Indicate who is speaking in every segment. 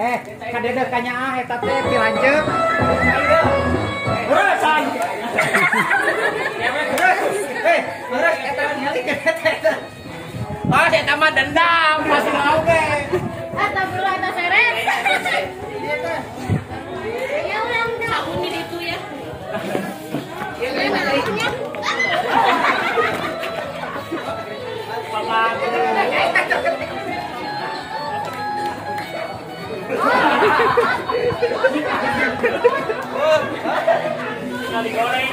Speaker 1: Eh, kadede kanya ah eta teh pilanjeuk.
Speaker 2: Saya tamat dendam, masih mau ge.
Speaker 3: Atau perlu atau seret? Ya udah di itu ya.
Speaker 2: Kali goreng,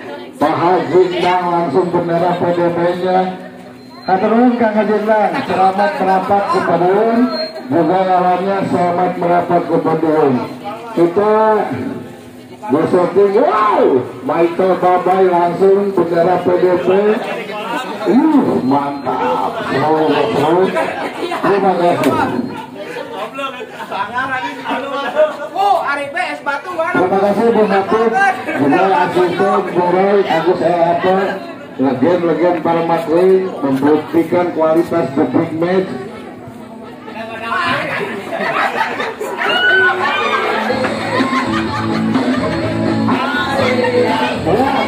Speaker 4: Pak Haji langsung bendera PDP-nya. Katurun Kang Haji selamat merapat ke Padun. Juga lawannya selamat merapat ke Padun. Kita Besoting, wow, Michael Babai langsung bendera PDP. Uh, mantap. Oh, oh. Terima kasih. Terima kasih Bu Hakim, Jenderal Asisten Boroy Agus E.A.P. Legend-legend para matwing membuktikan kualitas The Big Match. Oh,